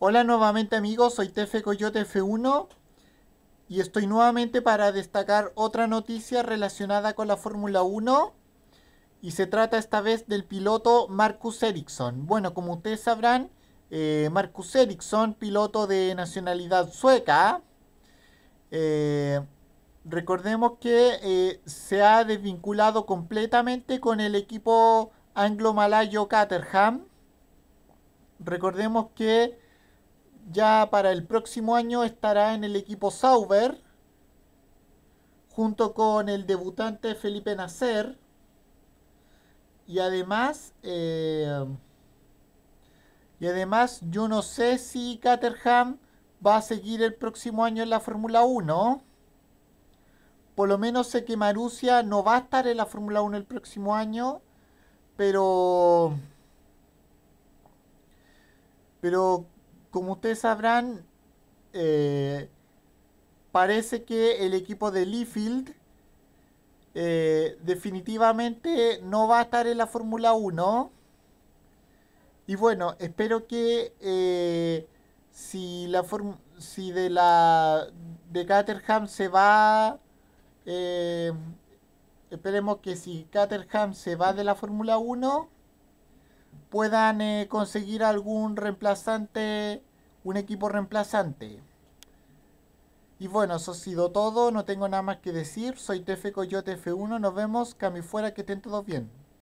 Hola nuevamente amigos, soy Tefe Coyote F1 y estoy nuevamente para destacar otra noticia relacionada con la Fórmula 1 y se trata esta vez del piloto Marcus Ericsson. Bueno, como ustedes sabrán, eh, Marcus Ericsson, piloto de nacionalidad sueca, eh, recordemos que eh, se ha desvinculado completamente con el equipo anglo-malayo Caterham. Recordemos que ya para el próximo año estará en el equipo Sauber, junto con el debutante Felipe Nasser. Y además, eh, y además yo no sé si Caterham va a seguir el próximo año en la Fórmula 1. Por lo menos sé que Marusia no va a estar en la Fórmula 1 el próximo año, pero pero como ustedes sabrán, eh, parece que el equipo de Leafield eh, definitivamente no va a estar en la Fórmula 1. Y bueno, espero que eh, si la si de la de Caterham se va esperemos que si Caterham se va de la Fórmula 1 puedan eh, conseguir algún reemplazante, un equipo reemplazante. Y bueno, eso ha sido todo, no tengo nada más que decir. Soy Tefe Coyote F1, nos vemos, cami fuera, que estén todos bien.